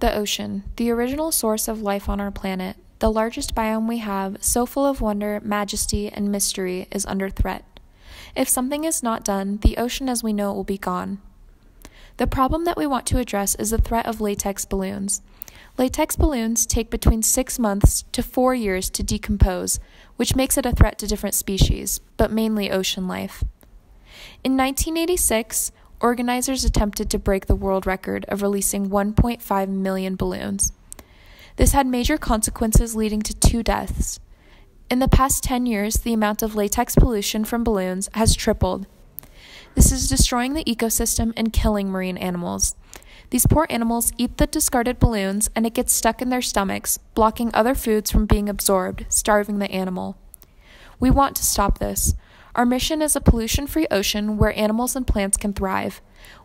The ocean, the original source of life on our planet, the largest biome we have, so full of wonder, majesty, and mystery, is under threat. If something is not done, the ocean as we know it will be gone. The problem that we want to address is the threat of latex balloons. Latex balloons take between six months to four years to decompose, which makes it a threat to different species, but mainly ocean life. In 1986, organizers attempted to break the world record of releasing 1.5 million balloons. This had major consequences, leading to two deaths. In the past 10 years, the amount of latex pollution from balloons has tripled. This is destroying the ecosystem and killing marine animals. These poor animals eat the discarded balloons and it gets stuck in their stomachs, blocking other foods from being absorbed, starving the animal. We want to stop this. Our mission is a pollution free ocean where animals and plants can thrive.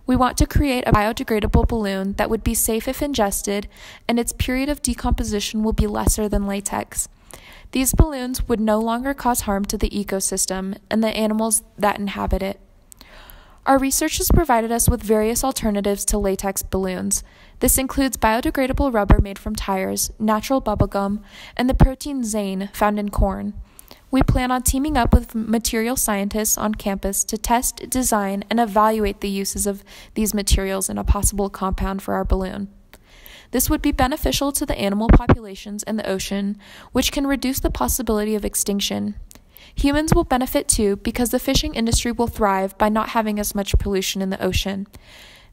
We want to create a biodegradable balloon that would be safe if ingested, and its period of decomposition will be lesser than latex. These balloons would no longer cause harm to the ecosystem and the animals that inhabit it. Our research has provided us with various alternatives to latex balloons. This includes biodegradable rubber made from tires, natural bubblegum, and the protein zein found in corn. We plan on teaming up with material scientists on campus to test, design, and evaluate the uses of these materials in a possible compound for our balloon. This would be beneficial to the animal populations in the ocean, which can reduce the possibility of extinction. Humans will benefit too because the fishing industry will thrive by not having as much pollution in the ocean.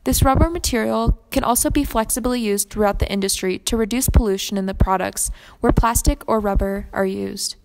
This rubber material can also be flexibly used throughout the industry to reduce pollution in the products where plastic or rubber are used.